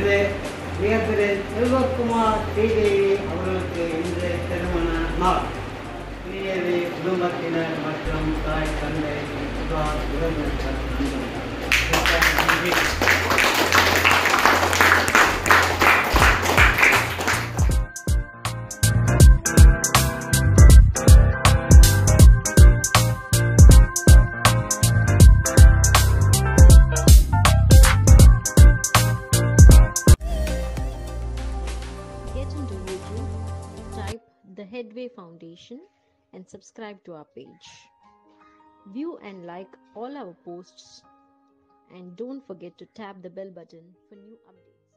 உயர் திரு செல்வகுமார் ஸ்ரீதேவி அவர்களுக்கு இன்று திருமண நாள். ஸ்ரீதேவி குடும்பத்தினர் மற்றும் தாய் தந்தை சுகா உறவினர்கள் நண்பர்கள் Into YouTube, type the Headway Foundation, and subscribe to our page. View and like all our posts, and don't forget to tap the bell button for new updates.